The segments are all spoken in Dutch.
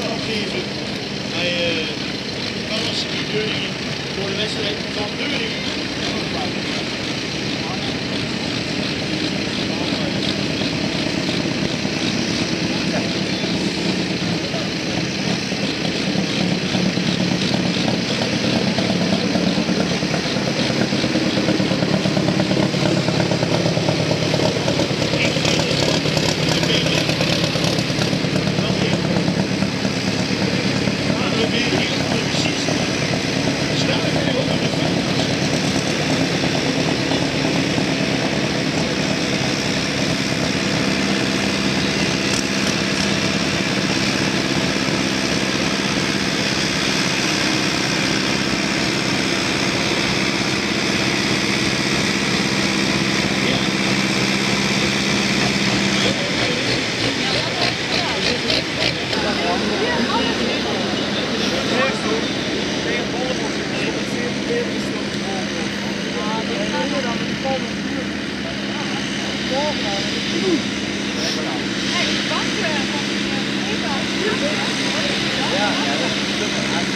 geven bij uh, Carlos Deuringen voor de wedstrijd van Deuringen.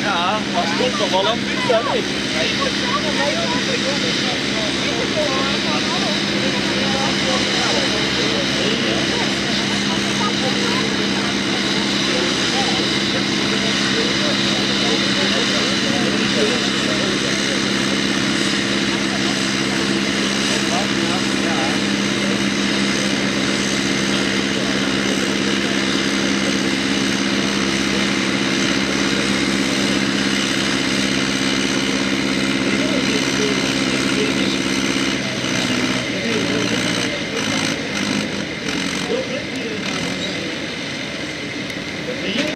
Ja, maar het komt nog wel aan het いいよ。